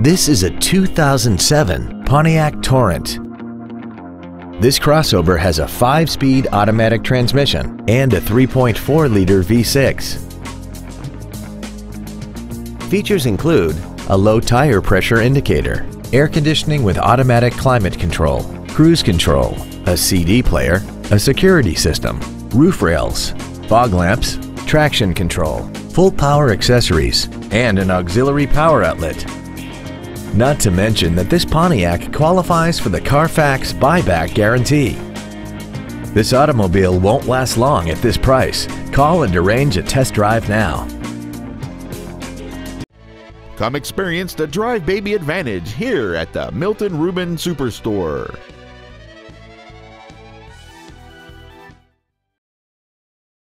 This is a 2007 Pontiac Torrent. This crossover has a 5-speed automatic transmission and a 3.4-liter V6. Features include a low tire pressure indicator, air conditioning with automatic climate control, cruise control, a CD player, a security system, roof rails, fog lamps, traction control, full power accessories, and an auxiliary power outlet. Not to mention that this Pontiac qualifies for the Carfax buyback guarantee. This automobile won't last long at this price. Call and arrange a test drive now. Come experience the Drive Baby Advantage here at the Milton Ruben Superstore.